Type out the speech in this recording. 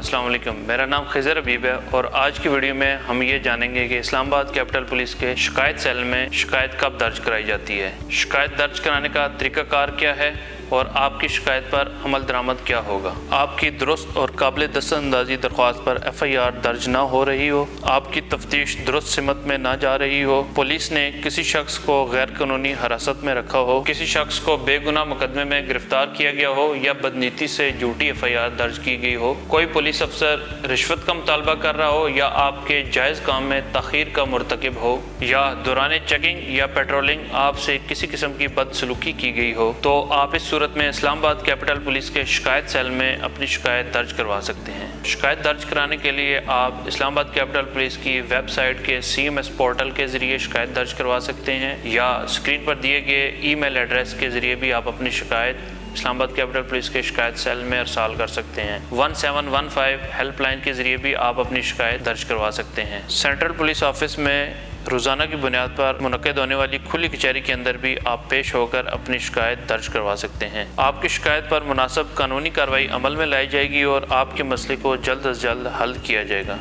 अस्सलाम वालेकुम। मेरा नाम खजर अबीब है और आज की वीडियो में हम ये जानेंगे कि इस्लामाबाद कैपिटल पुलिस के शिकायत सेल में शिकायत कब दर्ज कराई जाती है। शिकायत दर्ज कराने का तरीकाकार क्या है? और आपकी शिकायत पर अमल दरामद क्या होगा? आपकी दुरुस्त और काबिल दस्तंदाजी दरख्वास्त पर एफ़ आई आर दर्ज ना हो रही हो, आपकी तफ्तीश दुरुस्त सिमत में ना जा रही हो, पुलिस ने किसी शख्स को गैर कानूनी हिरासत में रखा हो, किसी शख्स को बेगुना मुकदमे में गिरफ़्तार किया गया हो या बदनीति से झूठी एफ़ आई आर दर्ज की गई हो, कोई पुलिस अफसर रिश्वत का मुतालबा कर रहा हो या आपके जायज़ काम में तखीर का मरतकब हो, या दौरान चेकिंग या पेट्रोलिंग आपसे किसी किस्म की बदसलूकी की गई हो तो आप इस सूरत में इस्लामाबाद कैपिटल पुलिस के शिकायत सेल में अपनी शिकायत दर्ज करवा सकते हैं। शिकायत दर्ज कराने के लिए आप इस्लामाबाद कैपिटल पुलिस की वेबसाइट के सी एम एस पोर्टल के ज़रिए शिकायत दर्ज करवा सकते हैं या स्क्रीन पर दिए गए ईमेल एड्रेस के ज़रिए भी आप अपनी शिकायत इस्लामाबाद कैपिटल पुलिस के शिकायत सेल में अरसाल कर सकते हैं। One seven one five helpline के ज़रिए भी आप अपनी शिकायत दर्ज करवा सकते हैं। सेंट्रल पुलिस ऑफ़िस में रोज़ाना की बुनियाद पर मुनद होने वाली खुली कचहरी के अंदर भी आप पेश होकर अपनी शिकायत दर्ज करवा सकते हैं। आपकी शिकायत पर मुनासब कानूनी कार्रवाई अमल में लाई जाएगी और आपके मसले को जल्द अज जल्द हल किया जाएगा।